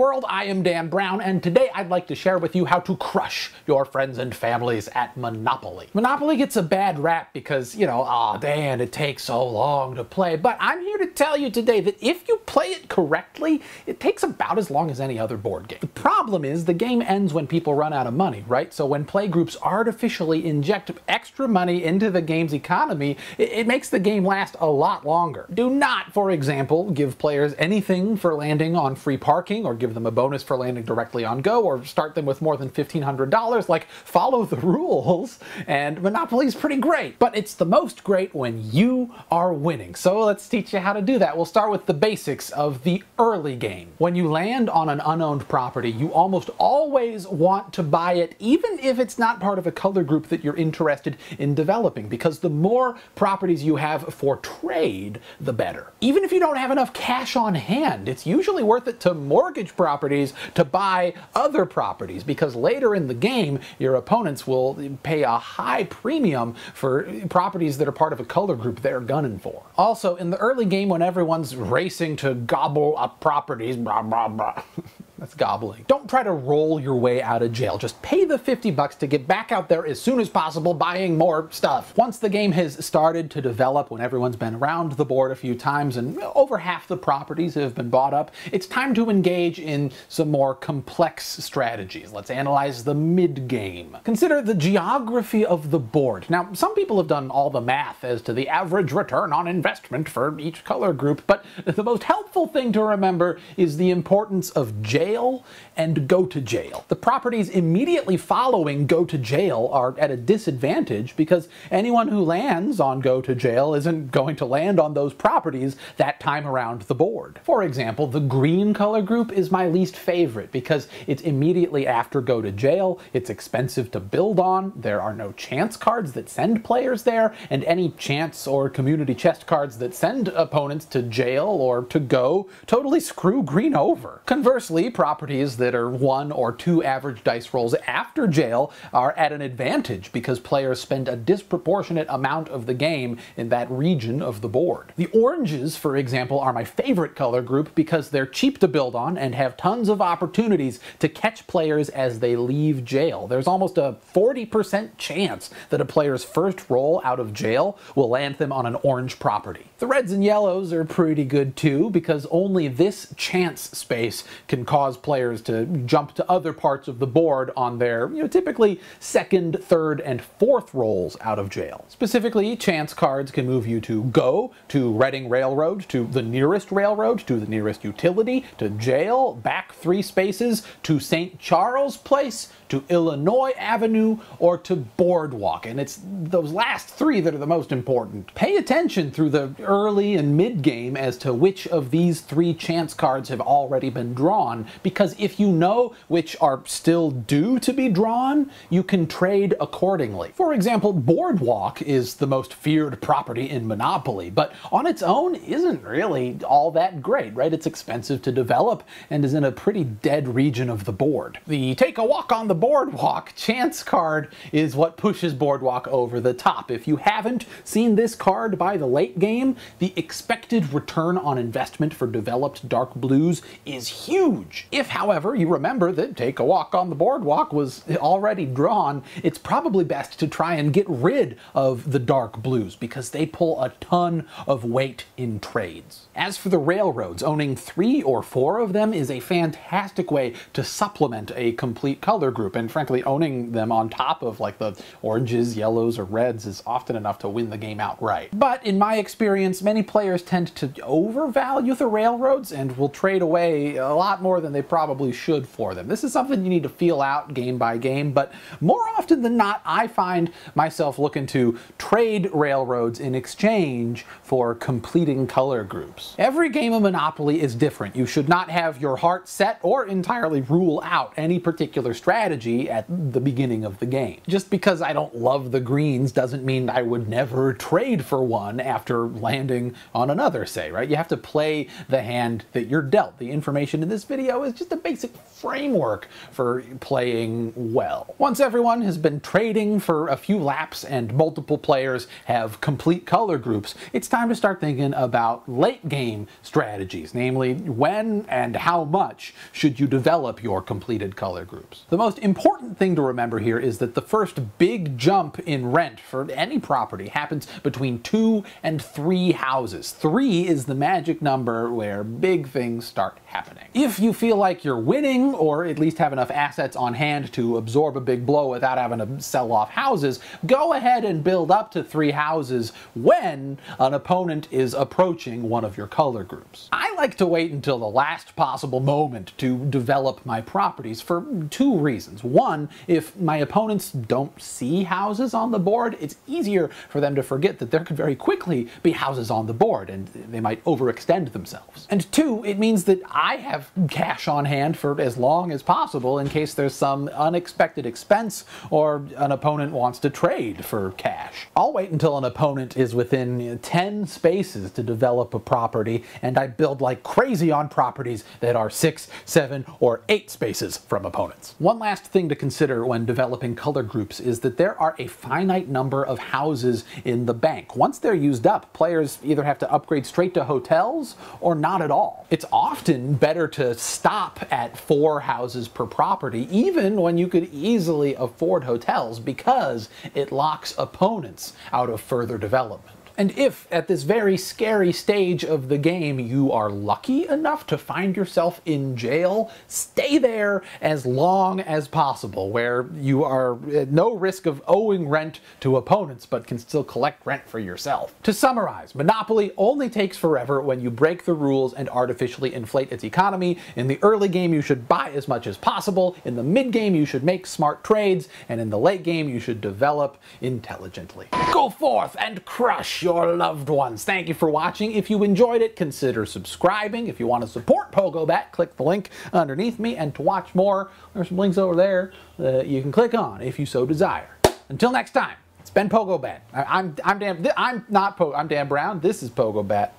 world, I am Dan Brown, and today I'd like to share with you how to crush your friends and families at Monopoly. Monopoly gets a bad rap because, you know, ah, oh, Dan, it takes so long to play, but I'm here to tell you today that if you play it correctly, it takes about as long as any other board game. The problem is the game ends when people run out of money, right? So when playgroups artificially inject extra money into the game's economy, it, it makes the game last a lot longer. Do not, for example, give players anything for landing on free parking or give them a bonus for landing directly on Go or start them with more than $1,500. Like, follow the rules. And Monopoly's pretty great, but it's the most great when you are winning. So let's teach you how to do that. We'll start with the basics of the early game. When you land on an unowned property, you almost always want to buy it, even if it's not part of a color group that you're interested in developing, because the more properties you have for trade, the better. Even if you don't have enough cash on hand, it's usually worth it to mortgage properties to buy other properties because later in the game, your opponents will pay a high premium for properties that are part of a color group they're gunning for. Also, in the early game when everyone's racing to gobble up properties, blah, blah, blah. That's gobbling. Don't try to roll your way out of jail. Just pay the 50 bucks to get back out there as soon as possible buying more stuff. Once the game has started to develop, when everyone's been around the board a few times and over half the properties have been bought up, it's time to engage in some more complex strategies. Let's analyze the mid-game. Consider the geography of the board. Now, some people have done all the math as to the average return on investment for each color group, but the most helpful thing to remember is the importance of jail jail and go to jail. The properties immediately following go to jail are at a disadvantage because anyone who lands on go to jail isn't going to land on those properties that time around the board. For example, the green color group is my least favorite because it's immediately after go to jail, it's expensive to build on, there are no chance cards that send players there, and any chance or community chest cards that send opponents to jail or to go totally screw green over. Conversely, properties that are one or two average dice rolls after jail are at an advantage because players spend a disproportionate amount of the game in that region of the board. The oranges, for example, are my favorite color group because they're cheap to build on and have tons of opportunities to catch players as they leave jail. There's almost a 40% chance that a player's first roll out of jail will land them on an orange property. The reds and yellows are pretty good too because only this chance space can cause cause players to jump to other parts of the board on their, you know, typically second, third, and fourth rolls out of jail. Specifically, chance cards can move you to go, to Reading Railroad, to the nearest railroad, to the nearest utility, to jail, back three spaces, to St. Charles Place, to Illinois Avenue, or to Boardwalk. And it's those last three that are the most important. Pay attention through the early and mid game as to which of these three chance cards have already been drawn because if you know which are still due to be drawn, you can trade accordingly. For example, Boardwalk is the most feared property in Monopoly, but on its own isn't really all that great, right? It's expensive to develop and is in a pretty dead region of the board. The Take a Walk on the Boardwalk chance card is what pushes Boardwalk over the top. If you haven't seen this card by the late game, the expected return on investment for developed dark blues is huge. If, however, you remember that Take a Walk on the Boardwalk was already drawn, it's probably best to try and get rid of the dark blues because they pull a ton of weight in trades. As for the railroads, owning three or four of them is a fantastic way to supplement a complete color group, and frankly, owning them on top of like the oranges, yellows, or reds is often enough to win the game outright. But in my experience, many players tend to overvalue the railroads and will trade away a lot more than they probably should for them. This is something you need to feel out game by game, but more often than not, I find myself looking to trade railroads in exchange for completing color groups. Every game of Monopoly is different. You should not have your heart set or entirely rule out any particular strategy at the beginning of the game. Just because I don't love the greens doesn't mean I would never trade for one after landing on another, say, right? You have to play the hand that you're dealt. The information in this video is just a basic framework for playing well. Once everyone has been trading for a few laps and multiple players have complete color groups, it's time to start thinking about late game strategies, namely when and how much should you develop your completed color groups. The most important thing to remember here is that the first big jump in rent for any property happens between two and three houses. Three is the magic number where big things start happening. If you feel like you're winning, or at least have enough assets on hand to absorb a big blow without having to sell off houses, go ahead and build up to three houses when an opponent is approaching one of your color groups. I like to wait until the last possible moment to develop my properties for two reasons. One, if my opponents don't see houses on the board, it's easier for them to forget that there could very quickly be houses on the board and they might overextend themselves. And two, it means that I have cash on hand for as long as possible in case there's some unexpected expense or an opponent wants to trade for cash. I'll wait until an opponent is within 10 spaces to develop a property and I build like crazy on properties that are 6, 7, or 8 spaces from opponents. One last thing to consider when developing color groups is that there are a finite number of houses in the bank. Once they're used up, players either have to upgrade straight to hotels or not at all. It's often better to stop at four houses per property, even when you could easily afford hotels, because it locks opponents out of further development. And if, at this very scary stage of the game, you are lucky enough to find yourself in jail, stay there as long as possible, where you are at no risk of owing rent to opponents, but can still collect rent for yourself. To summarize, Monopoly only takes forever when you break the rules and artificially inflate its economy. In the early game, you should buy as much as possible. In the mid game, you should make smart trades. And in the late game, you should develop intelligently. Go forth and crush your loved ones. Thank you for watching. If you enjoyed it, consider subscribing. If you want to support Pogobat, click the link underneath me. And to watch more, there's some links over there that you can click on if you so desire. Until next time, it's been Pogobat. I, am I'm Dan. I'm not Po. I'm Dan Brown. This is Pogobat.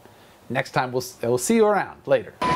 Next time we'll we'll see you around later.